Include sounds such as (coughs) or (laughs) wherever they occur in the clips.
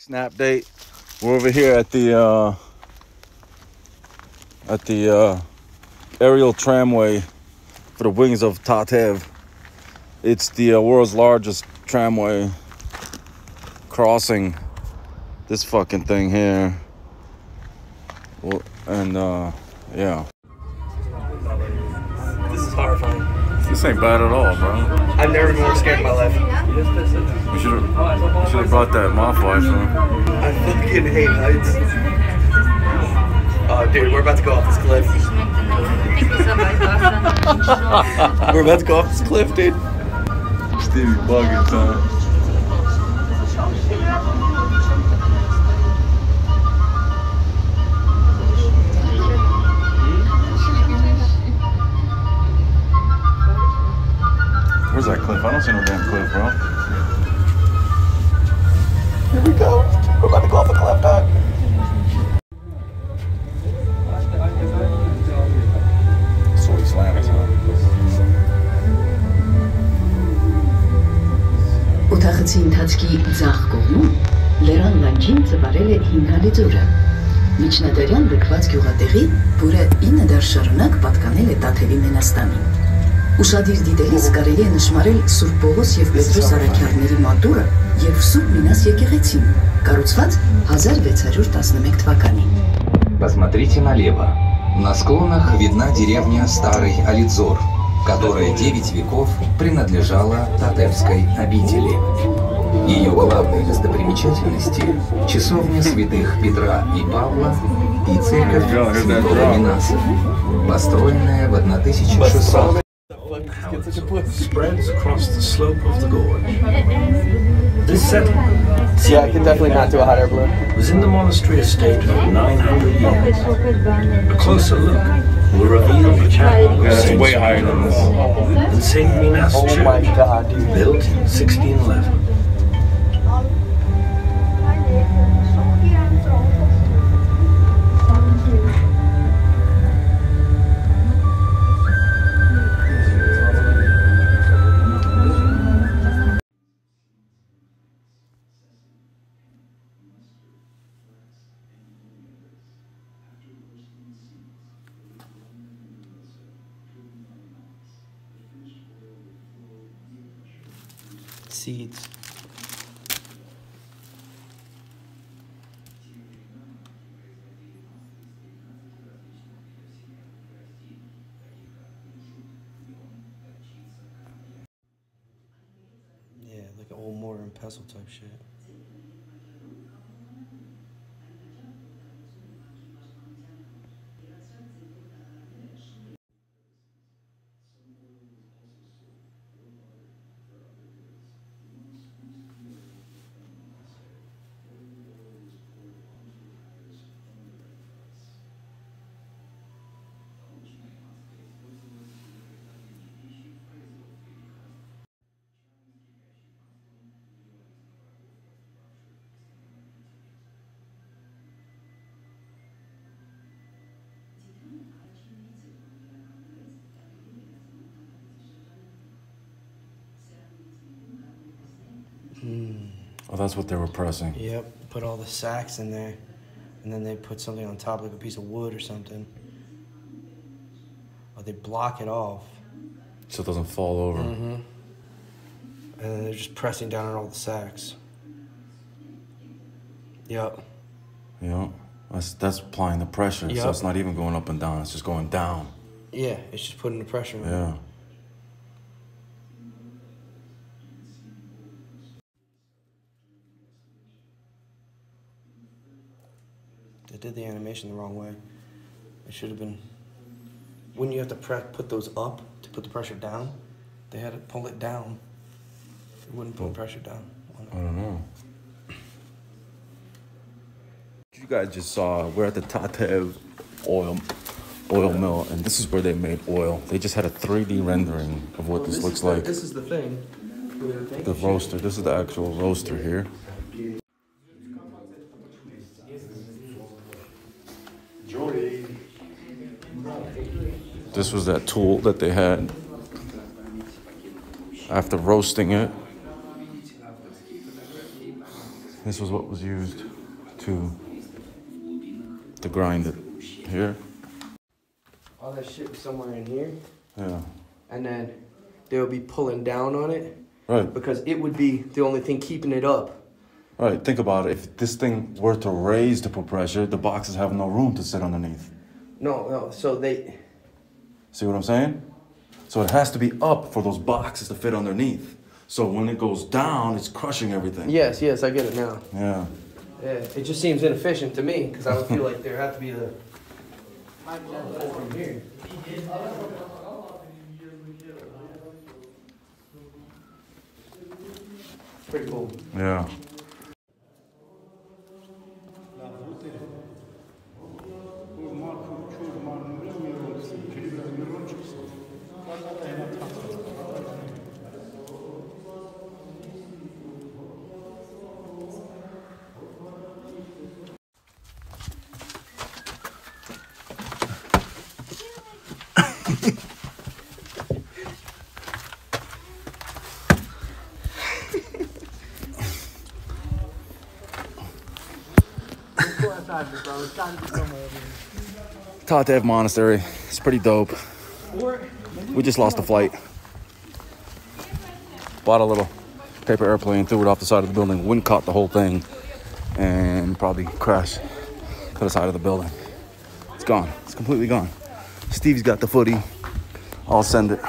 snap date. We're over here at the uh, at the uh, aerial tramway for the wings of Tatev. It's the uh, world's largest tramway crossing this fucking thing here. Well, and uh, yeah, this ain't bad at all, bro. I've never been more scared in my life. We should have should have brought that Mafia. I fucking hate heights. Oh, dude, we're about to go off this cliff. We're about to go off this cliff, dude. Stevie bugging time. Don't see no damn cliff, bro. Here we go. We're about to go off a cliff, huh? Օթախցի ընթացքի ձախ կողմում լերան լանջին ծվարել է հինհալի ձորը։ Միջնադարյան լքված գյուղատեղի, որը 9 դար շարունակ պատկանել է Տաթևի Մենաստանին։ Ուշադիր դիտելիս կարելի է նշмарել Սուրբ Պողոս եւ Պետրոս Արաքյալների մատուրը եւ Սուրբ Մինաս եկեղեցին, կառուցված 1611 թվականին։ Посмотрите налево. На склонах видна деревня Старый Алидзор, которая 9 веков принадлежала Татевской обители. Ее главные достопримечательности – часовня святых Петра и Павла и церковь святого Минаса, построенная в 1600 spreads across the slope of the gorge. This settlement Yeah, I can definitely not do a hot air balloon. was in the monastery estate for 900 years. A closer look will reveal the chapel Yeah, that's way higher than this. and Saint Minas Oh my Church, god, dude. built in 1611. Seeds. Yeah, like an old mortar and pestle type shit. That's what they were pressing. Yep, put all the sacks in there, and then they put something on top, like a piece of wood or something. Or they block it off, So it doesn't fall over. Mm -hmm. And then they're just pressing down on all the sacks. Yep. Yep. that's that's applying the pressure. Yep. So it's not even going up and down. It's just going down. Yeah, it's just putting the pressure on. Yeah. They did the animation the wrong way. It should have been. When you have to press, put those up to put the pressure down, they had to pull it down. It wouldn't put hmm. pressure down. I don't know. You guys just saw we're at the Tatev oil oil mill, and this is where they made oil. They just had a 3D rendering of what this looks like. This is the thing. The roaster. This is the actual roaster here. This was that tool that they had after roasting it. This was what was used to to grind it. Here. All that shit was somewhere in here, Yeah. and then they would be pulling down on it Right. because it would be the only thing keeping it up. Right. Think about it. If this thing were to raise to put pressure, the boxes have no room to sit underneath. No, no. So they, See what I'm saying? So it has to be up for those boxes to fit underneath. So when it goes down, it's crushing everything. yes, yes, I get it now. Yeah. Yeah, it just seems inefficient to me because I would feel like there had to be the. Pretty cool. Yeah. Tatev Monastery. It's pretty dope. We just lost a flight. Bought a little paper airplane, threw it off the side of the building. Wind caught the whole thing and probably crashed to the side of the building. It's gone. It's completely gone. Steve's got the footy. I'll send it.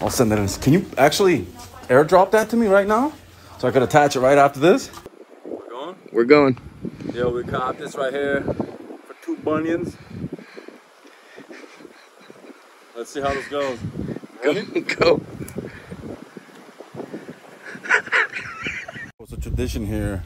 I'll send it in. Can you actually airdrop that to me right now? So I could attach it right after this? We're going? We're going. Yo, we caught this right here for two bunions. Let's see how this goes. Go. Go. It's a tradition here.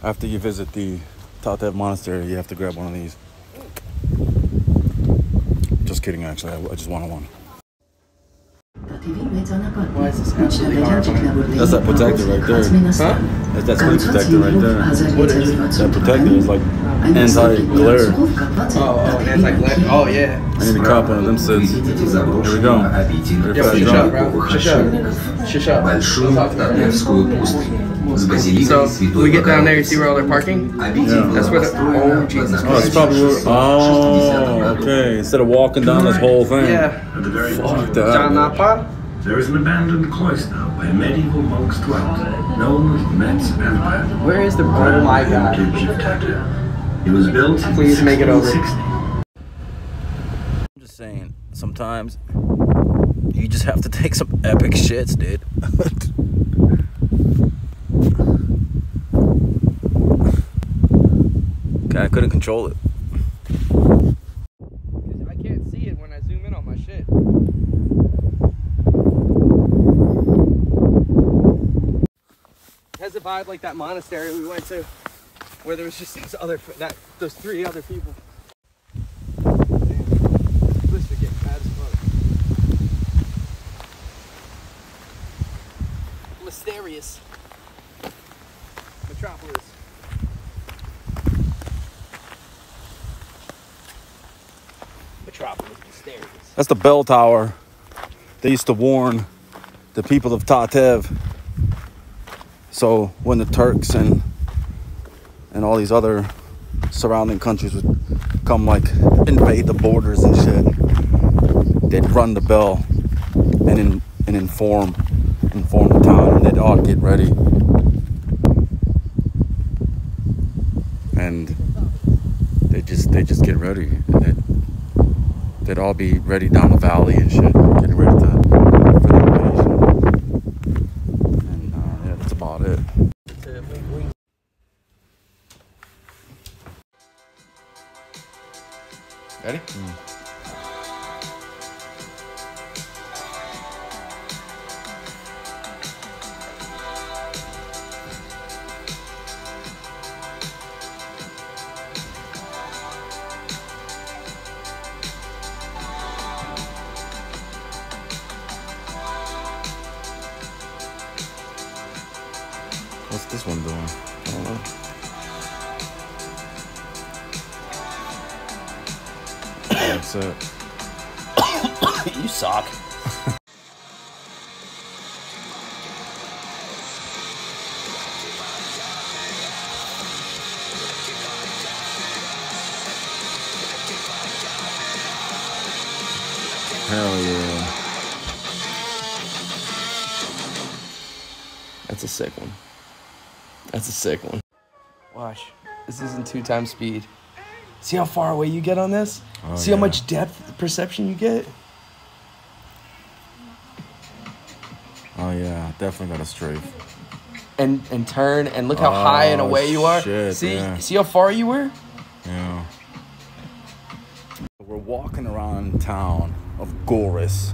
After you visit the Tatev Monastery, you have to grab one of these. Just kidding, actually. I, I just wanted one. That's that protector right there. Huh? That's that screen protector right there. What is it? That protector is like anti-glare. Oh, oh, anti-glare. Oh, yeah. I need to cop one of them sits. Видите Here we заброшенную go. обитель Yo, Yo, shut shut up, средневековых bro. Shut up. отшельников, Shut up. большую Татарскую пустыню с базиликой So, Святой we get down there, you see Богородицы. where all they're parking? Обитель Yeah. была That's where the- построена oh, Jesus в Oh, it's probably where. Oh, okay. Instead of walking down this whole thing. Yeah. At the very Fuck bottom, that. John Napa? there is an abandoned cloister where medieval monks dwelt, known as Metz Abbey. Where is the. Oh my god. Of Tatar. It was built in Please make it over. I'm just saying, sometimes you just have to take some epic shits, dude. (laughs) okay, I couldn't control it. I can't see it when I zoom in on my shit. It has a vibe like that monastery we went to, where there was just those other that those three other people. Mysterious. Metropolis. Metropolis mysterious. That's the bell tower. They used to warn the people of Tatev. So when the Turks and and all these other surrounding countries would come like invade the borders and shit, they'd run the bell and in, and inform inform the town and they'd all get ready. And they just they just get ready. And they'd, they'd all be ready down the valley and shit, What's this one doing? I don't know. That's it. (coughs) you suck. Hell yeah. That's a sick one. That's a sick one. Watch. This isn't two times speed. See how far away you get on this? Oh, See how much depth perception you get? Oh yeah, definitely got a strafe. And and turn and look how high and Oh, away you are. shit, see yeah. see how far you were? Yeah. We're walking around town of Goris.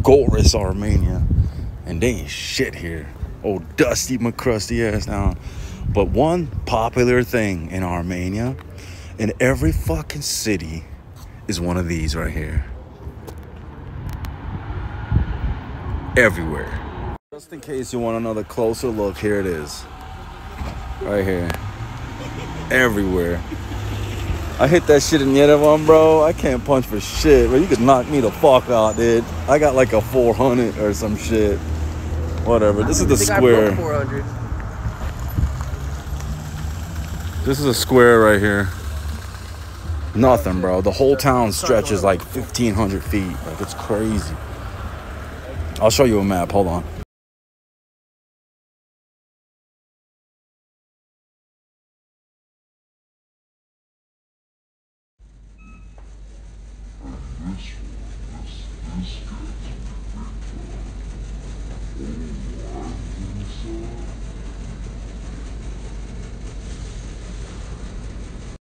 Goris, Armenia. And they ain't shit here. Oh, dusty McCrusty ass town. But one popular thing in Armenia, in every fucking city, is one of these right here. Everywhere. Just in case you want another closer look, here it is. Right here everywhere. I hit that shit in Yerevan, bro. I can't punch for shit, bro. You could knock me the fuck out, dude. I got like a 400 or some shit. Whatever. This is the square. 400. This is a square right here. Nothing, bro. The whole town stretches like 1,500 feet. Like, it's crazy. I'll show you a map. Hold on.